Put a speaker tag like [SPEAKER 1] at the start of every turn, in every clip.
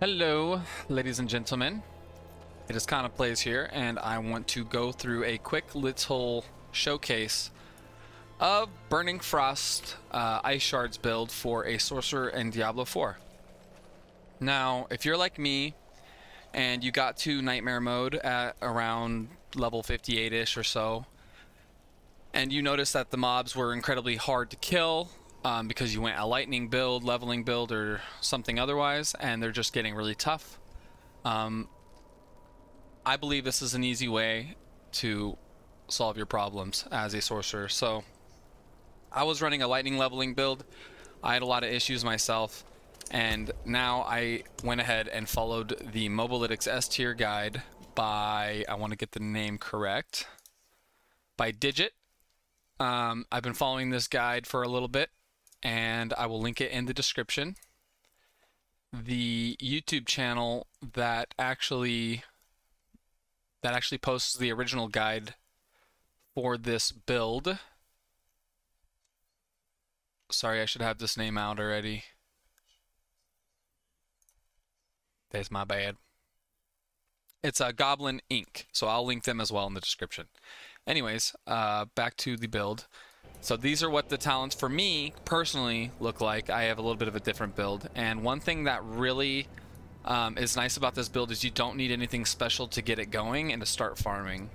[SPEAKER 1] Hello, ladies and gentlemen. It is Kana Plays here, and I want to go through a quick little showcase of Burning Frost uh, Ice Shards build for a Sorcerer in Diablo 4. Now, if you're like me, and you got to Nightmare mode at around level 58-ish or so, and you noticed that the mobs were incredibly hard to kill, um, because you went a lightning build, leveling build, or something otherwise, and they're just getting really tough. Um, I believe this is an easy way to solve your problems as a sorcerer. So I was running a lightning leveling build. I had a lot of issues myself, and now I went ahead and followed the Mobalytics S tier guide by, I want to get the name correct, by Digit. Um, I've been following this guide for a little bit and I will link it in the description. The YouTube channel that actually that actually posts the original guide for this build. Sorry, I should have this name out already. That's my bad. It's a uh, Goblin Inc. So I'll link them as well in the description. Anyways, uh, back to the build. So these are what the talents for me personally look like. I have a little bit of a different build. And one thing that really um, is nice about this build is you don't need anything special to get it going and to start farming.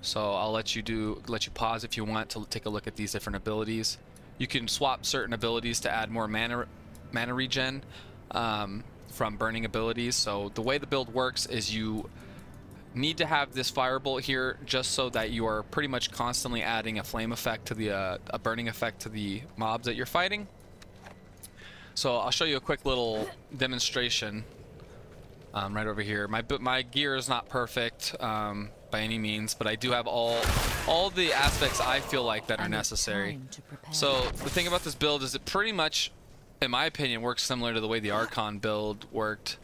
[SPEAKER 1] So I'll let you do let you pause if you want to take a look at these different abilities. You can swap certain abilities to add more mana mana regen um, from burning abilities. So the way the build works is you need to have this firebolt here just so that you are pretty much constantly adding a flame effect to the uh, a burning effect to the mobs that you're fighting. So I'll show you a quick little demonstration um, right over here. My my gear is not perfect um, by any means, but I do have all all the aspects I feel like that are necessary. So the thing about this build is it pretty much, in my opinion, works similar to the way the Archon build worked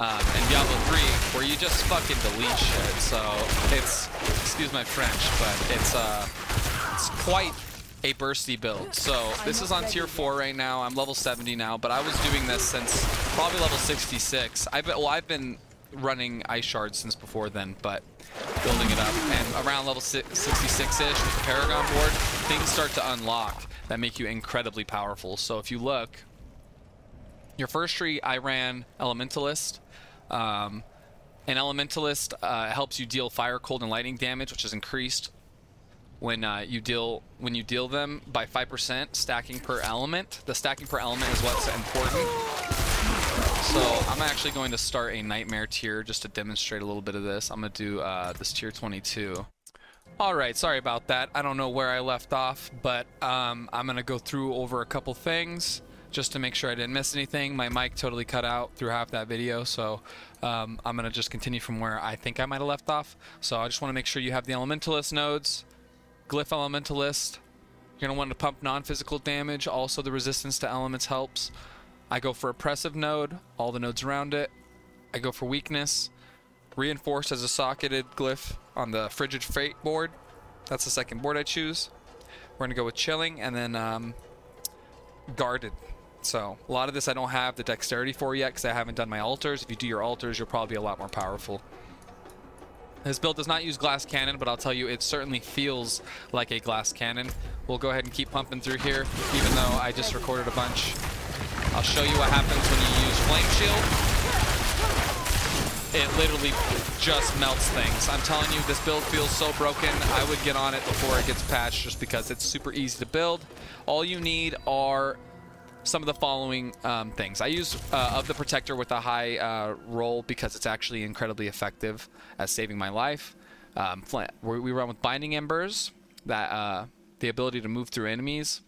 [SPEAKER 1] um, in Diablo 3 where you just fucking delete shit. So it's, excuse my French, but it's uh, it's quite a bursty build. So this is on tier 4 right now. I'm level 70 now, but I was doing this since probably level 66. I've been, well, I've been running ice shards since before then, but building it up. And around level 66-ish with the Paragon board, things start to unlock that make you incredibly powerful. So if you look, your first tree, I ran Elementalist. Um, an Elementalist uh, helps you deal fire, cold, and lightning damage, which is increased when uh, you deal when you deal them by 5% stacking per element. The stacking per element is what's important. So I'm actually going to start a Nightmare tier just to demonstrate a little bit of this. I'm to do uh, this tier 22. Alright, sorry about that. I don't know where I left off, but um, I'm to go through over a couple things just to make sure I didn't miss anything. My mic totally cut out through half that video, so um, I'm going to just continue from where I think I might have left off. So I just want to make sure you have the Elementalist nodes, Glyph Elementalist. You're want to pump non-physical damage. Also, the resistance to elements helps. I go for Oppressive node, all the nodes around it. I go for Weakness. Reinforced as a socketed glyph on the Frigid Fate board. That's the second board I choose. We're to go with Chilling and then um, Guarded. So a lot of this I don't have the dexterity for yet because I haven't done my altars. If you do your altars, you'll probably be a lot more powerful. This build does not use glass cannon, but I'll tell you, it certainly feels like a glass cannon. We'll go ahead and keep pumping through here, even though I just recorded a bunch. I'll show you what happens when you use Flame Shield. It literally just melts things. I'm telling you, this build feels so broken. I would get on it before it gets patched just because it's super easy to build. All you need are some of the following um, things. I use uh, of the protector with a high uh, roll because it's actually incredibly effective at saving my life. Um, we run with binding embers, that uh, the ability to move through enemies,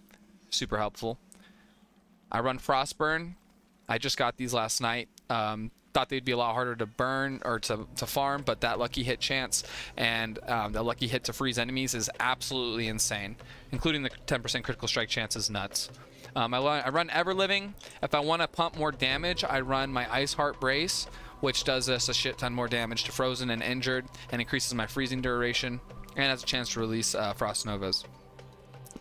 [SPEAKER 1] super helpful. I run frostburn. I just got these last night. Um, thought they'd be a lot harder to burn or to, to farm, but that lucky hit chance and um, the lucky hit to freeze enemies is absolutely insane, including the 10% critical strike chance is nuts. Um, I, I, run Everliving. If I want to pump more damage, I run my Iceheart Brais, which does us a shit ton more damage to Frozen and Injured and increases my freezing duration and has a chance to release uh, Frost Novas.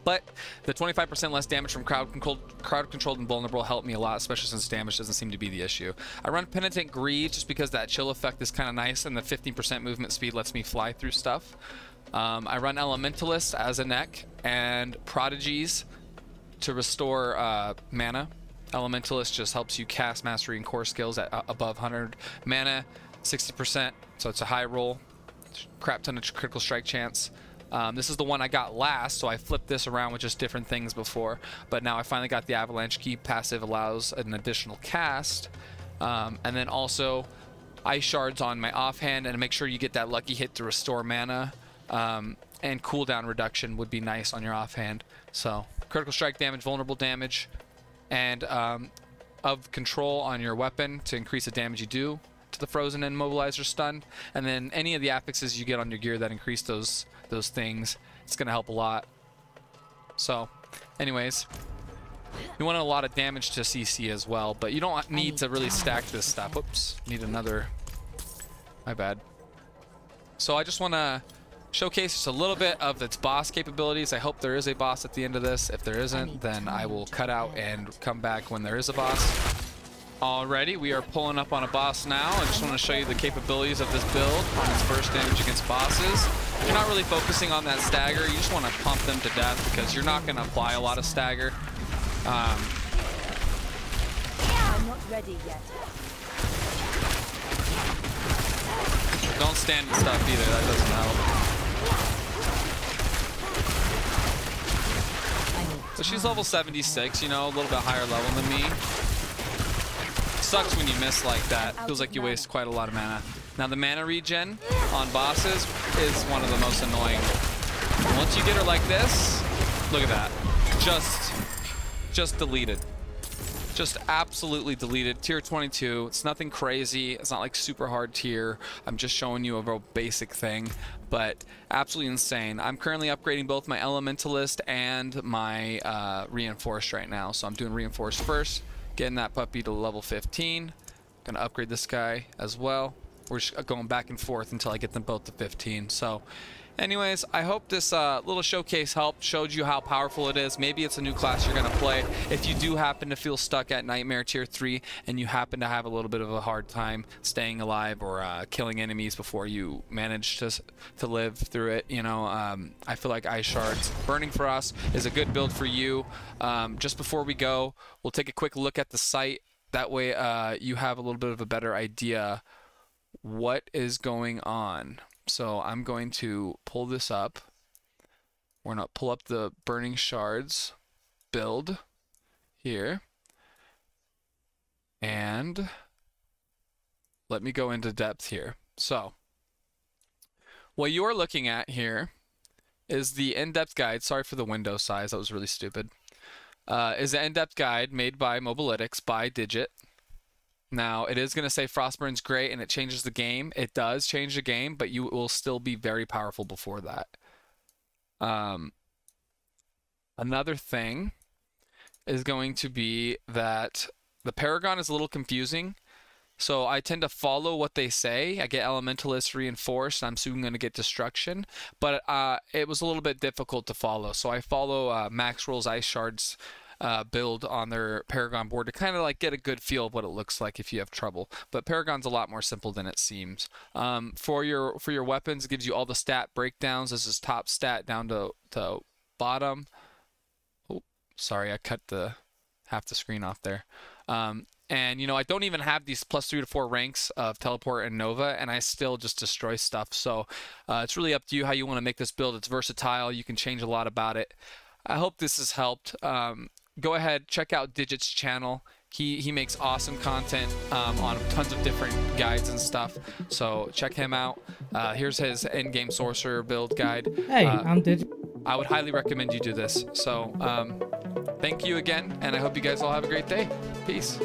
[SPEAKER 1] But the 25% less damage from crowd controlled, crowd controlled and vulnerable helped me a lot, especially since damage doesn't seem to be the issue. I run Penitent Greaves just because that chill effect is kind of nice and the 15% movement speed lets me fly through stuff. Um, I run Elementalist as a neck and Prodigies to restore uh, mana. Elementalist just helps you cast Mastery and Core skills at uh, above 100 mana, 60%, so it's a high roll, crap ton of critical strike chance. Um, this is the one I got last, so I flipped this around with just different things before. But now I finally got the Avalanche Key. Passive allows an additional cast. Um, and then also Ice Shards on my offhand, and make sure you get that lucky hit to restore mana. Um, and cooldown reduction would be nice on your offhand. So critical strike damage, vulnerable damage, and um, of control on your weapon to increase the damage you do to the frozen and immobilizer stunned. And then any of the affixes you get on your gear that increase those those things. It's going to help a lot. So, anyways, you want a lot of damage to CC as well, but you don't need to really stack this stuff. Oops, need another. My bad. So I just want to showcase just a little bit of its boss capabilities. I hope there is a boss at the end of this. If there isn't, then I will cut out and come back when there is a boss. Alrighty, we are pulling up on a boss now. I just want to show you the capabilities of this build on its burst damage against bosses. You're not really focusing on that stagger. You just want to pump them to death because you're not going to apply a lot of stagger. Um,
[SPEAKER 2] I'm not ready yet.
[SPEAKER 1] Don't stand and stuff either. That doesn't help. So she's level 76, you know, a little bit higher level than me sucks when you miss like that. Feels like you waste quite a lot of mana. Now the mana regen on bosses is one of the most annoying. Once you get her like this, look at that. Just, just deleted. Just absolutely deleted. Tier 22. It's nothing crazy. It's not like super hard tier. I'm just showing you a real basic thing, but absolutely insane. I'm currently upgrading both my Elementalist and my uh, Reinforced right now. So I'm doing Reinforced first. Getting that puppy to level 15. Gonna upgrade this guy as well. We're just going back and forth until I get them both to 15. So anyways, I hope this uh, little showcase helped, showed you how powerful it is. Maybe it's a new class you're going to play. If you do happen to feel stuck at Nightmare Tier 3 and you happen to have a little bit of a hard time staying alive or uh, killing enemies before you manage to, to live through it, you know, um, I feel like Ice Shards Burning Frost is a good build for you. Um, just before we go, we'll take a quick look at the site. That way uh, you have a little bit of a better idea what is going on. So I'm going to pull this up. We're going to pull up the burning shards build here. And let me go into depth here. So what you're looking at here is the in-depth guide. Sorry for the window size. That was really stupid. Uh, is the in-depth guide made by Mobalytics by Digit. Now, it is going to say Frostburn's great and it changes the game. It does change the game, but you will still be very powerful before that. Um, another thing is going to be that the Paragon is a little confusing. So I tend to follow what they say. I get Elementalist reinforced. I'm soon going to get Destruction. But uh, it was a little bit difficult to follow. So I follow uh, Maxroll's Ice Shards uh, build on their Paragon board to kind of like get a good feel of what it looks like if you have trouble. But Paragon's a lot more simple than it seems. Um, for your for your weapons, it gives you all the stat breakdowns. This is top stat down to, to bottom. Oh, sorry, I cut the half the screen off there. Um, and you know, I don't even have these plus three to four ranks of teleport and Nova, and I still just destroy stuff. So uh, it's really up to you how you want to make this build. It's versatile. You can change a lot about it. I hope this has helped. Um, go ahead, check out Digit's channel. He, he makes awesome content um, on tons of different guides and stuff. So check him out. Uh, here's his in-game sorcerer build guide.
[SPEAKER 3] Hey,
[SPEAKER 1] uh,
[SPEAKER 3] I'm Digit.
[SPEAKER 1] I would highly recommend you do this. So um, thank you again, and I hope you guys all have a great day. Peace.